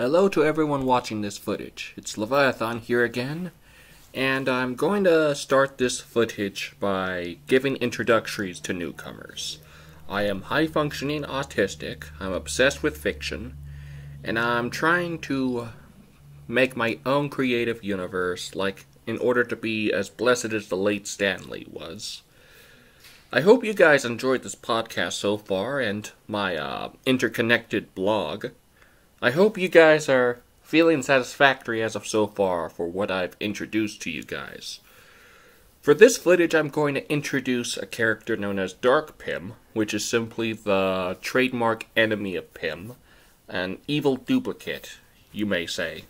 Hello to everyone watching this footage. It's Leviathan here again, and I'm going to start this footage by giving introductories to newcomers. I am high functioning autistic, I'm obsessed with fiction, and I'm trying to make my own creative universe, like, in order to be as blessed as the late Stan Lee was. I hope you guys enjoyed this podcast so far and my uh, interconnected blog. I hope you guys are feeling satisfactory as of so far for what I've introduced to you guys. For this footage, I'm going to introduce a character known as Dark Pim, which is simply the trademark enemy of Pim, an evil duplicate, you may say.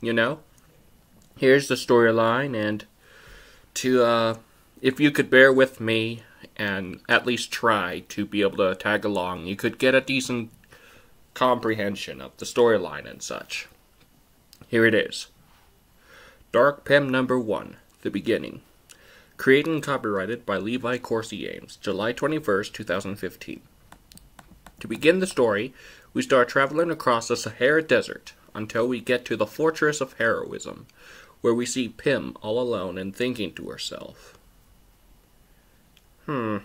You know? Here's the storyline, and to, uh, if you could bear with me, and at least try to be able to tag along, you could get a decent comprehension of the storyline and such. Here it is Dark Pim number 1 The Beginning. Created and copyrighted by Levi Corsi Ames, July 21st, 2015. To begin the story, we start traveling across the Sahara Desert until we get to the Fortress of Heroism, where we see Pim all alone and thinking to herself. Hmm.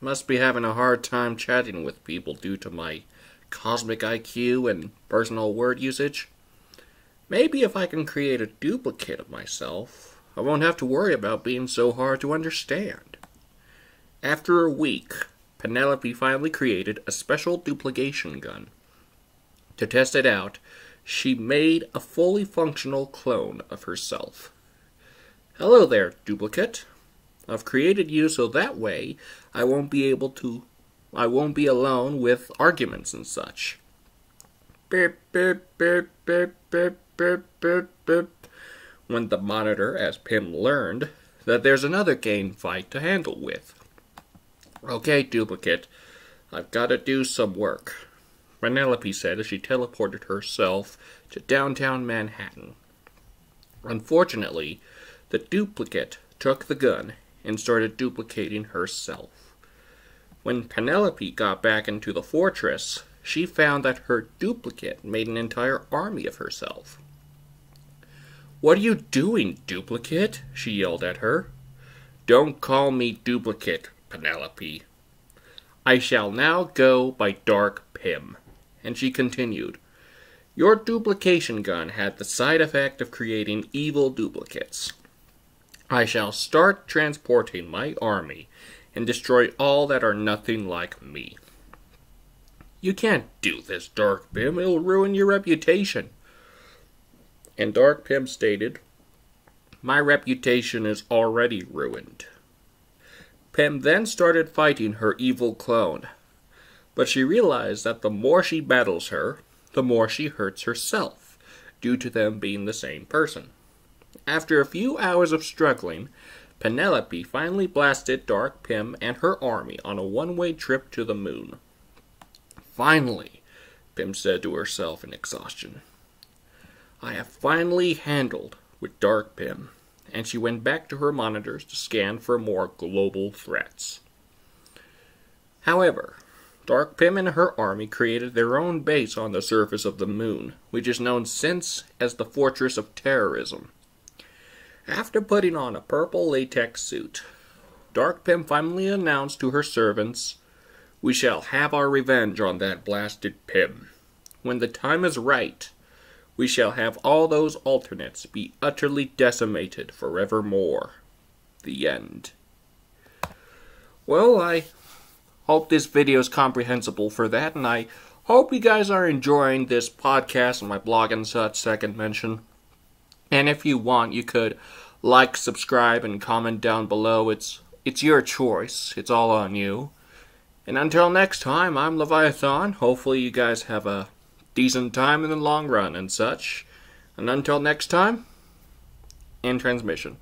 Must be having a hard time chatting with people due to my cosmic IQ and personal word usage. Maybe if I can create a duplicate of myself, I won't have to worry about being so hard to understand. After a week, Penelope finally created a special duplication gun. To test it out, she made a fully functional clone of herself. Hello there, duplicate. I've created you so that way I won't be able to I won't be alone with arguments and such. Beep, beep, beep, beep, beep, beep, beep, beep. When the monitor, as Pim learned, that there's another game fight to handle with. Okay, duplicate, I've got to do some work, Penelope said as she teleported herself to downtown Manhattan. Unfortunately, the duplicate took the gun and started duplicating herself. When Penelope got back into the fortress, she found that her duplicate made an entire army of herself. What are you doing, duplicate? she yelled at her. Don't call me duplicate, Penelope. I shall now go by Dark Pim. And she continued, Your duplication gun had the side effect of creating evil duplicates. I shall start transporting my army and destroy all that are nothing like me. You can't do this, Dark Pim. It'll ruin your reputation. And Dark Pim stated, My reputation is already ruined. Pim then started fighting her evil clone, but she realized that the more she battles her, the more she hurts herself, due to them being the same person. After a few hours of struggling, Penelope finally blasted Dark Pim and her army on a one way trip to the moon. Finally, Pim said to herself in exhaustion, I have finally handled with Dark Pim, and she went back to her monitors to scan for more global threats. However, Dark Pim and her army created their own base on the surface of the moon, which is known since as the Fortress of Terrorism. After putting on a purple latex suit, Dark Pim finally announced to her servants, We shall have our revenge on that blasted Pim. When the time is right, we shall have all those alternates be utterly decimated forevermore. The end. Well, I hope this video is comprehensible for that, and I hope you guys are enjoying this podcast and my blog and such, second mention. And if you want, you could like, subscribe, and comment down below. It's it's your choice. It's all on you. And until next time, I'm Leviathan. Hopefully you guys have a decent time in the long run and such. And until next time, in transmission.